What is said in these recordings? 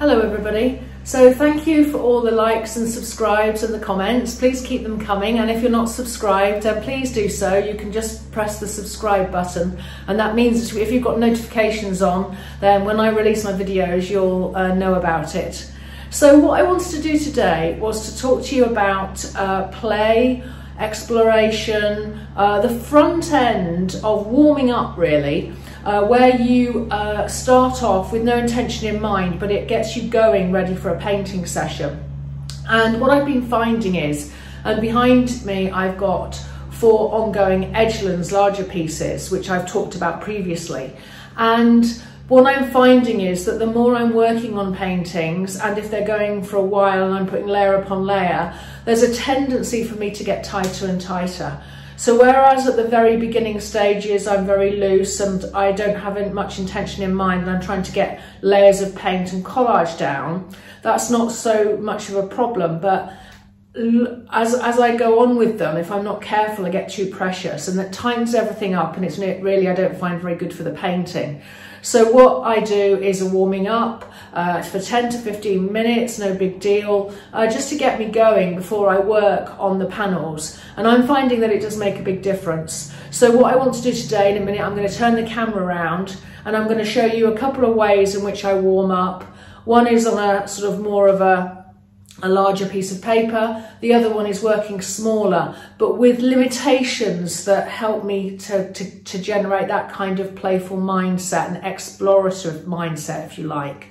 Hello everybody. So thank you for all the likes and subscribes and the comments. Please keep them coming and if you're not subscribed then please do so. You can just press the subscribe button and that means if you've got notifications on then when I release my videos you'll uh, know about it. So what I wanted to do today was to talk to you about uh, play, exploration, uh, the front end of warming up really uh, where you uh, start off with no intention in mind, but it gets you going ready for a painting session. And what I've been finding is, and behind me I've got four ongoing Edgelands larger pieces, which I've talked about previously. And what I'm finding is that the more I'm working on paintings, and if they're going for a while and I'm putting layer upon layer, there's a tendency for me to get tighter and tighter. So whereas at the very beginning stages I'm very loose and I don't have much intention in mind and I'm trying to get layers of paint and collage down, that's not so much of a problem. But as, as I go on with them, if I'm not careful, I get too precious and that tightens everything up and it's really, I don't find very good for the painting. So what I do is a warming up uh, for 10 to 15 minutes, no big deal, uh, just to get me going before I work on the panels. And I'm finding that it does make a big difference. So what I want to do today in a minute, I'm going to turn the camera around and I'm going to show you a couple of ways in which I warm up. One is on a sort of more of a a larger piece of paper. The other one is working smaller, but with limitations that help me to, to, to generate that kind of playful mindset and explorative mindset, if you like.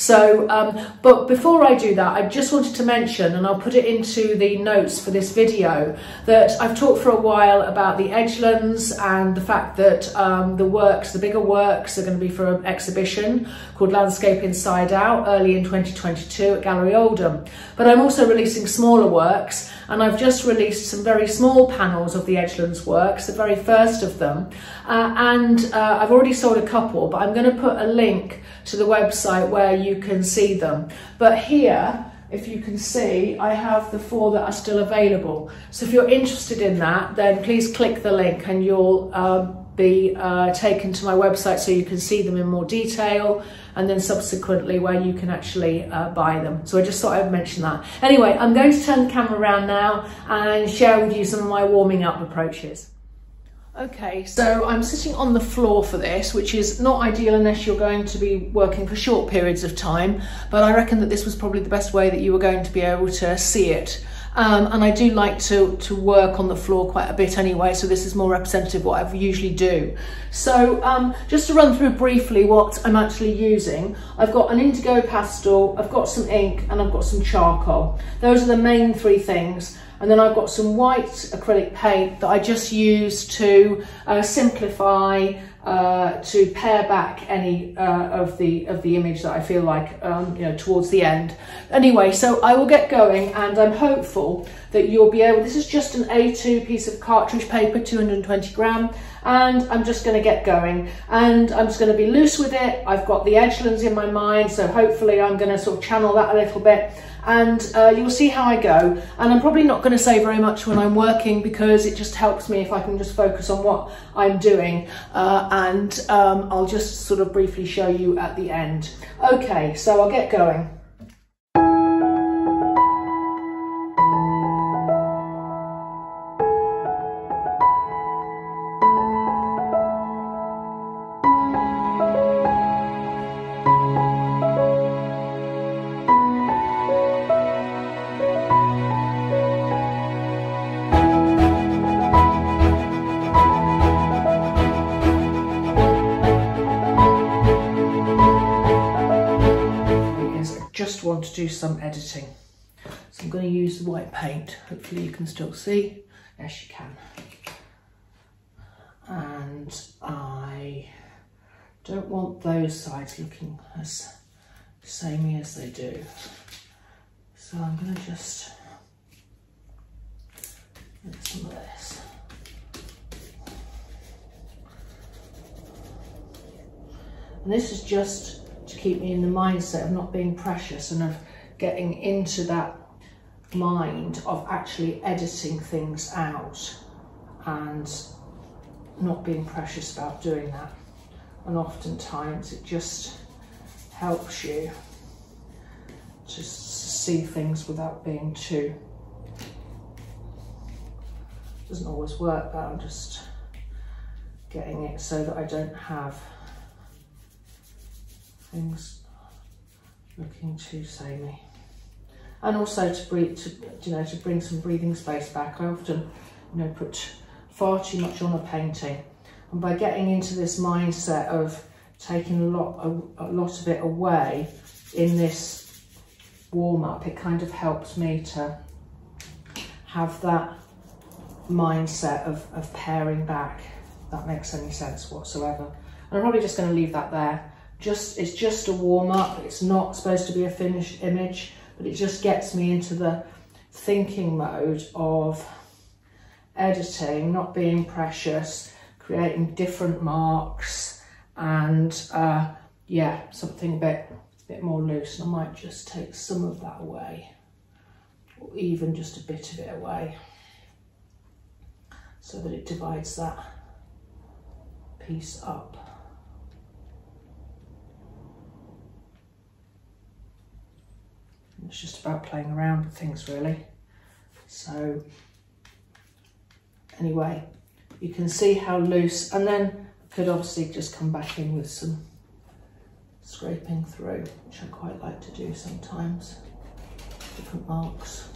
So, um, but before I do that, I just wanted to mention, and I'll put it into the notes for this video, that I've talked for a while about the Edgelands and the fact that um, the works, the bigger works, are going to be for an exhibition called Landscape Inside Out early in 2022 at Gallery Oldham. But I'm also releasing smaller works and I've just released some very small panels of the Edgelands works, the very first of them. Uh, and uh, I've already sold a couple, but I'm going to put a link to the website where you can see them. But here, if you can see, I have the four that are still available. So if you're interested in that, then please click the link and you'll um, be uh, taken to my website so you can see them in more detail and then subsequently where you can actually uh, buy them. So I just thought I'd mention that. Anyway, I'm going to turn the camera around now and share with you some of my warming up approaches. Okay, so I'm sitting on the floor for this, which is not ideal unless you're going to be working for short periods of time, but I reckon that this was probably the best way that you were going to be able to see it. Um, and I do like to, to work on the floor quite a bit anyway, so this is more representative of what I usually do. So um, just to run through briefly what I'm actually using, I've got an indigo pastel, I've got some ink, and I've got some charcoal. Those are the main three things. And then I've got some white acrylic paint that I just use to uh, simplify uh, to pare back any uh, of the of the image that I feel like um, you know towards the end. Anyway, so I will get going and I'm hopeful that you'll be able, this is just an A2 piece of cartridge paper, 220 gram, and I'm just gonna get going. And I'm just gonna be loose with it. I've got the edgelands in my mind, so hopefully I'm gonna sort of channel that a little bit and uh, you'll see how I go. And I'm probably not going to say very much when I'm working because it just helps me if I can just focus on what I'm doing. Uh, and um, I'll just sort of briefly show you at the end. Okay, so I'll get going. Do some editing. So I'm going to use the white paint. Hopefully you can still see. Yes, you can. And I don't want those sides looking as samey as they do. So I'm going to just get some of this. And this is just keep me in the mindset of not being precious and of getting into that mind of actually editing things out and not being precious about doing that. And oftentimes it just helps you to see things without being too, doesn't always work, but I'm just getting it so that I don't have things looking too samey. And also to breathe, to, you know, to bring some breathing space back. I often, you know, put far too much on a painting. And by getting into this mindset of taking a lot, a, a lot of it away in this warm up, it kind of helps me to have that mindset of, of paring back. that makes any sense whatsoever. And I'm probably just going to leave that there. Just It's just a warm up. It's not supposed to be a finished image, but it just gets me into the thinking mode of editing, not being precious, creating different marks and uh, yeah, something a bit, a bit more loose. And I might just take some of that away or even just a bit of it away so that it divides that piece up. It's just about playing around with things really. So anyway, you can see how loose, and then I could obviously just come back in with some scraping through, which I quite like to do sometimes, different marks.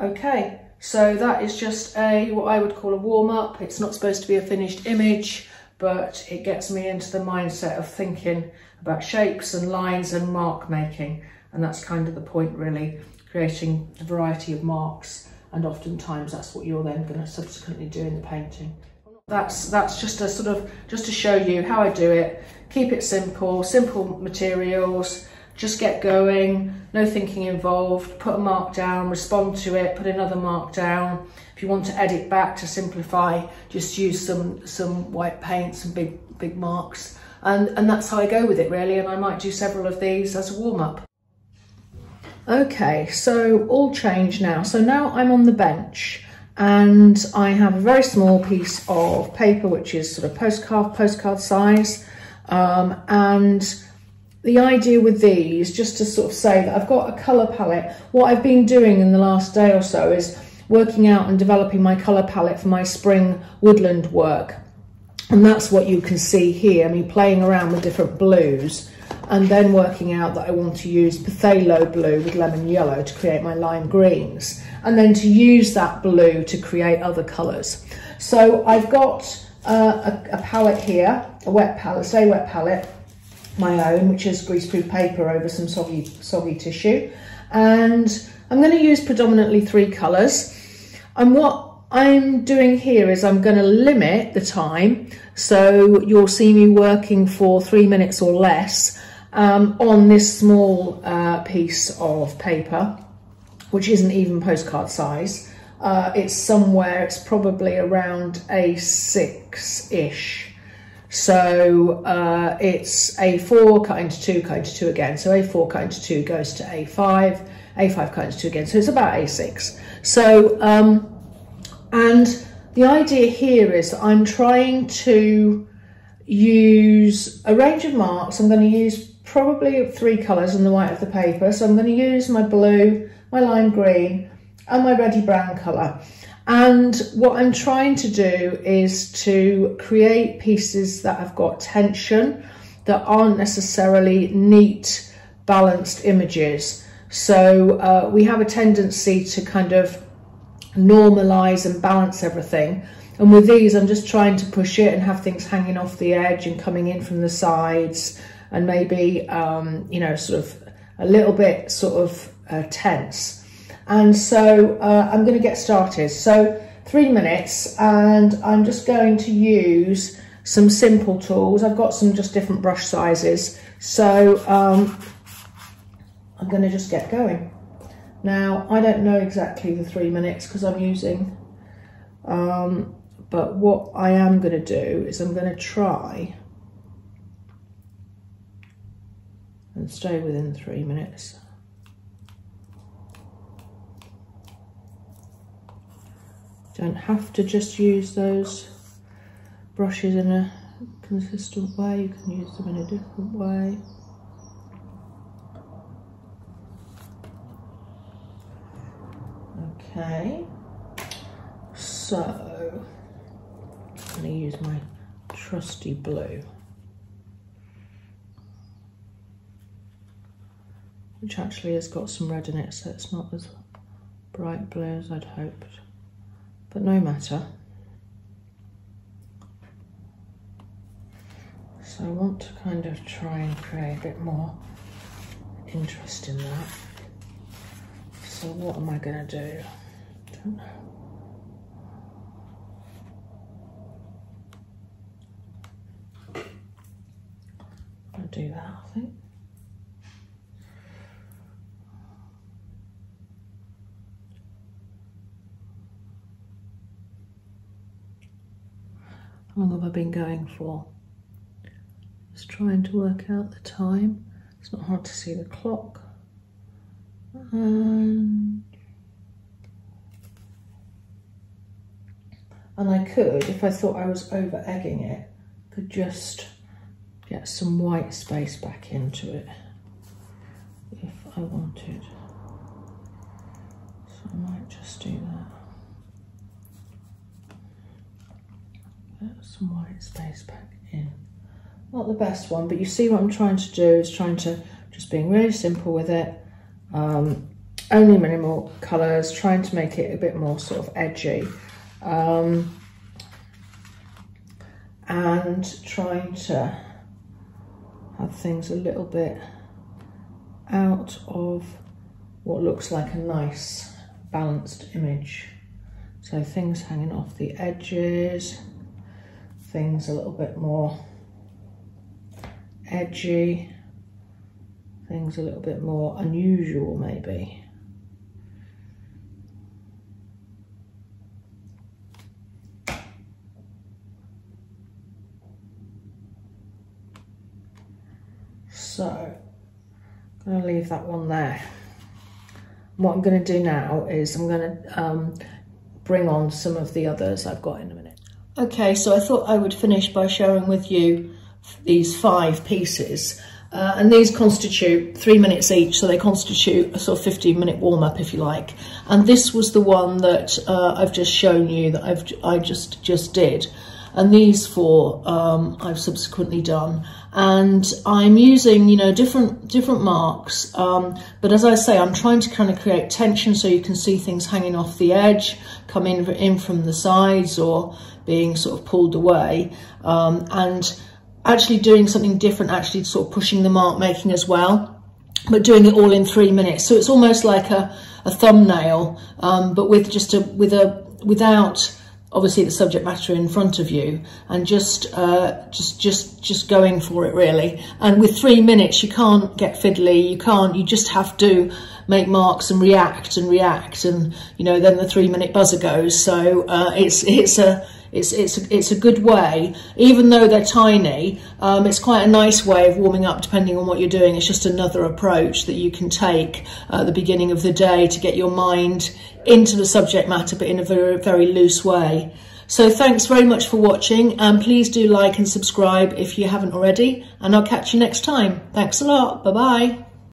Okay, so that is just a what I would call a warm-up. It's not supposed to be a finished image, but it gets me into the mindset of thinking about shapes and lines and mark making. And that's kind of the point really, creating a variety of marks. And oftentimes that's what you're then gonna subsequently do in the painting. That's, that's just a sort of, just to show you how I do it. Keep it simple, simple materials, just get going, no thinking involved, put a mark down, respond to it, put another mark down. If you want to edit back to simplify, just use some, some white paint, some big, big marks. And, and that's how I go with it really. And I might do several of these as a warm up. Okay, so all changed now. So now I'm on the bench and I have a very small piece of paper, which is sort of postcard, postcard size. Um, and the idea with these, just to sort of say that I've got a colour palette. What I've been doing in the last day or so is working out and developing my colour palette for my spring woodland work. And that's what you can see here, I mean, playing around with different blues and then working out that I want to use Phthalo blue with lemon yellow to create my lime greens and then to use that blue to create other colours. So I've got uh, a, a palette here, a wet palette, say wet palette, my own, which is greaseproof paper over some soggy, soggy tissue. And I'm going to use predominantly three colours. And what I'm doing here is I'm going to limit the time. So you'll see me working for three minutes or less um, on this small uh, piece of paper, which isn't even postcard size. Uh, it's somewhere, it's probably around A6-ish. So uh, it's A4 cut into 2, cut into 2 again. So A4 cut into 2 goes to A5, A5 cut into 2 again. So it's about A6. So, um, and the idea here is that I'm trying to use a range of marks. I'm going to use probably three colours in the white of the paper. So I'm going to use my blue, my lime green and my reddy brown colour. And what I'm trying to do is to create pieces that have got tension, that aren't necessarily neat, balanced images. So uh, we have a tendency to kind of normalize and balance everything. And with these, I'm just trying to push it and have things hanging off the edge and coming in from the sides and maybe, um, you know, sort of a little bit sort of uh, tense. And so uh, I'm going to get started. So three minutes and I'm just going to use some simple tools. I've got some just different brush sizes. So um, I'm going to just get going. Now, I don't know exactly the three minutes because I'm using, um, but what I am going to do is I'm going to try and stay within three minutes. Don't have to just use those brushes in a consistent way, you can use them in a different way. Okay, so I'm going to use my trusty blue. Which actually has got some red in it, so it's not as bright blue as I'd hoped. But no matter. So I want to kind of try and create a bit more interest in that. So what am I going to do? Don't know. I'll do that, I think. How long have I been going for? Just trying to work out the time. It's not hard to see the clock. Um, and I could, if I thought I was over egging it, could just get some white space back into it if I wanted. So I might just do that. Some white space back in. Not the best one, but you see what I'm trying to do is trying to just being really simple with it. Um, only minimal colours, trying to make it a bit more sort of edgy. Um, and trying to have things a little bit out of what looks like a nice balanced image. So things hanging off the edges, things a little bit more edgy, things a little bit more unusual maybe. So I'm going to leave that one there. What I'm going to do now is I'm going to um, bring on some of the others I've got in a minute. Okay, so I thought I would finish by sharing with you these five pieces. Uh, and these constitute three minutes each, so they constitute a sort of 15 minute warm up, if you like. And this was the one that uh, I've just shown you that I've I just just did. And these four um, I've subsequently done and I'm using, you know, different different marks. Um, but as I say, I'm trying to kind of create tension so you can see things hanging off the edge, coming in from the sides or being sort of pulled away. Um, and actually doing something different, actually sort of pushing the mark making as well, but doing it all in three minutes. So it's almost like a, a thumbnail, um, but with just a, with a, without, obviously the subject matter in front of you and just uh, just just just going for it really. And with three minutes you can't get fiddly you can't you just have to make marks and react and react and you know then the three minute buzzer goes. So uh, it's it's a it's, it's, it's a good way, even though they're tiny, um, it's quite a nice way of warming up depending on what you're doing. It's just another approach that you can take at the beginning of the day to get your mind into the subject matter, but in a very, very loose way. So thanks very much for watching and please do like and subscribe if you haven't already and I'll catch you next time. Thanks a lot. Bye bye.